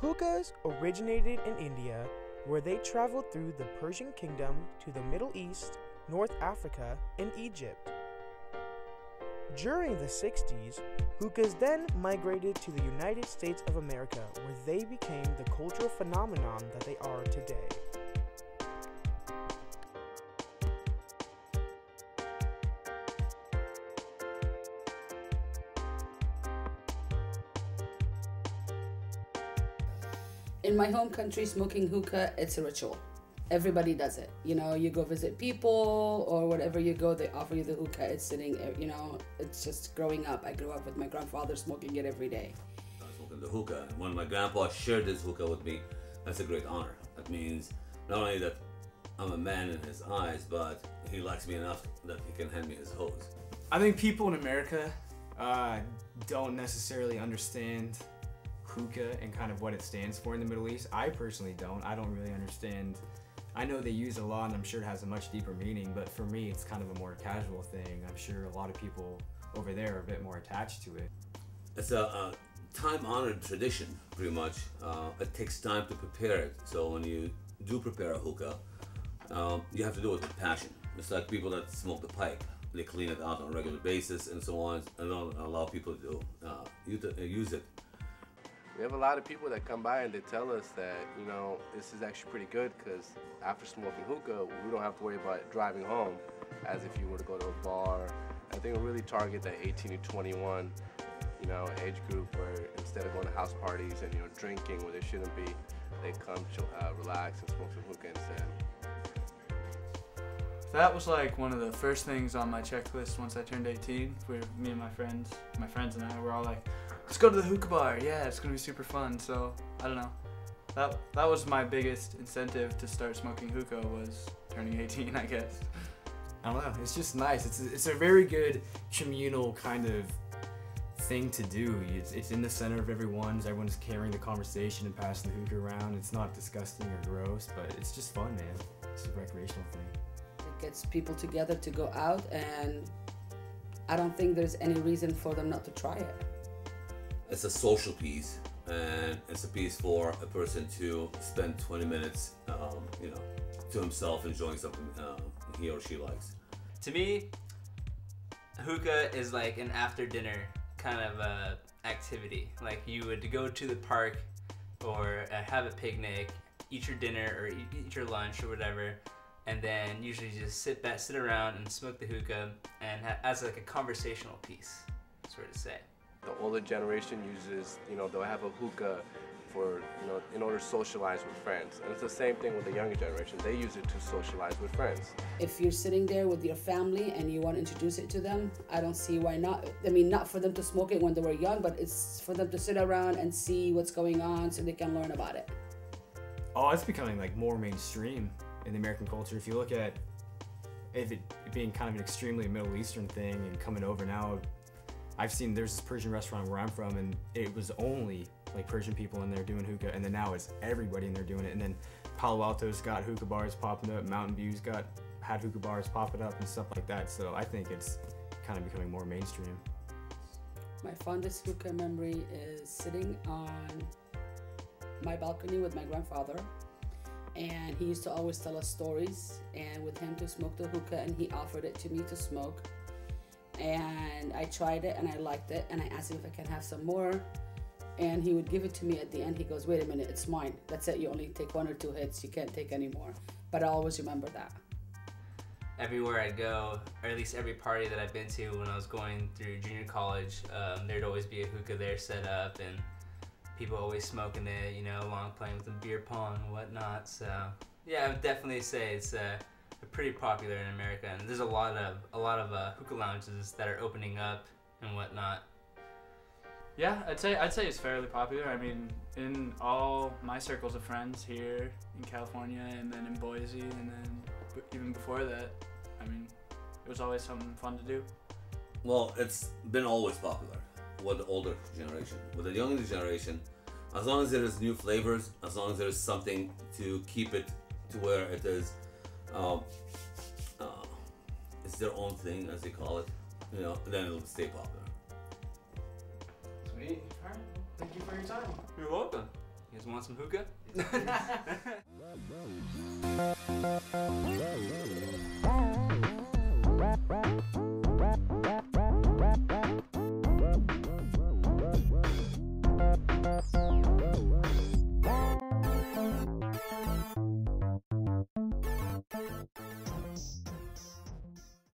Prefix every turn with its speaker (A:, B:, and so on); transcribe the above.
A: Hookahs originated in India, where they traveled through the Persian Kingdom to the Middle East, North Africa, and Egypt. During the 60s, hookahs then migrated to the United States of America, where they became the cultural phenomenon that they are today.
B: In my home country, smoking hookah, it's a ritual. Everybody does it. You know, you go visit people or whatever you go, they offer you the hookah. It's sitting, uh, you know, it's just growing up. I grew up with my grandfather smoking it every day.
C: I was smoking the hookah. And when my grandpa shared this hookah with me, that's a great honor. That means not only that I'm a man in his eyes, but he likes me enough that he can hand me his hose.
D: I think people in America uh, don't necessarily understand hookah and kind of what it stands for in the Middle East. I personally don't. I don't really understand. I know they use a lot, and I'm sure it has a much deeper meaning. But for me, it's kind of a more casual thing. I'm sure a lot of people over there are a bit more attached to it.
C: It's a, a time-honored tradition, pretty much. Uh, it takes time to prepare it. So when you do prepare a hookah, um, you have to do it with passion. It's like people that smoke the pipe. They clean it out on a regular basis and so on, and don't allow people to uh, use it
E: We have a lot of people that come by and they tell us that, you know, this is actually pretty good because after smoking hookah, we don't have to worry about driving home as if you were to go to a bar. I think we really target that 18 to 21, you know, age group where instead of going to house parties and, you know, drinking where they shouldn't be, they come uh, relax and smoke some hookah instead.
F: That was like one of the first things on my checklist once I turned 18. For me and my friends, my friends and I were all like, "Let's go to the hookah bar. Yeah, it's gonna be super fun." So I don't know. That that was my biggest incentive to start smoking hookah was turning 18, I guess.
D: Oh, I don't know. It's just nice. It's a, it's a very good communal kind of thing to do. It's, it's in the center of everyone's. Everyone's carrying the conversation and passing the hookah around. It's not disgusting or gross, but it's just fun, man. It's a recreational thing.
B: It gets people together to go out, and I don't think there's any reason for them not to try it.
C: it's a social piece and it's a piece for a person to spend 20 minutes um, you know to himself enjoying something uh, he or she likes
G: To me, hookah is like an after dinner kind of uh, activity. Like you would go to the park or uh, have a picnic, eat your dinner or eat, eat your lunch or whatever, and then usually just sit back, sit around and smoke the hookah and ha- as like a conversational piece, sort of say.
E: The older generation uses, you know, they'll have a hookah for, you know, in order to socialize with friends. And it's the same thing with the younger generation. They use it to socialize with friends.
B: If you're sitting there with your family and you want to introduce it to them, I don't see why not. I mean, not for them to smoke it when they were young, but it's for them to sit around and see what's going on so they can learn about it.
D: Oh, it's becoming like more mainstream in the American culture. If you look at if it being kind of an extremely Middle Eastern thing and coming over now, I've seen there's this Persian restaurant where I'm from, and it was only like Persian people in there doing hookah, and then now it's everybody in there doing it. And then Palo Alto's got hookah bars popping up, Mountain View's got had hookah bars popping up and stuff like that. So I think it's kind of becoming more mainstream.
B: My fondest hookah memory is sitting on my balcony with my grandfather. And he used to always tell us stories, and with him to smoke the hookah, and he offered it to me to smoke. And I tried it and I liked it, and I asked him if I can have some more. And he would give it to me at the end. He goes, Wait a minute, it's mine. That's it. You only take one or two hits, you can't take any more. But I always remember that.
G: everywhere I go, or at least every party that I've been to when I was going through junior college, um, there'd always be a hookah there set up, and people always smoking it, you know, along playing with the beer pong and whatnot. So yeah, I would definitely say it's uh, pretty popular in America, and there's a lot of a lot of uh, hookah lounges that are opening up and whatnot.
F: Yeah, I'd say I'd say it's fairly popular. I mean, in all my circles of friends here in California, and then in Boise, and then even before that, I mean, it was always something fun to do.
C: well it's been always popular with the older generation with the younger generation as long as there is new flavors as long as there is something to keep it to where it is um, uh, it's their own thing, as they call it, you know, then it'll stay popular.
H: Sweet. All right. Thank you for your time.
G: You're welcome. You guys want some hookah?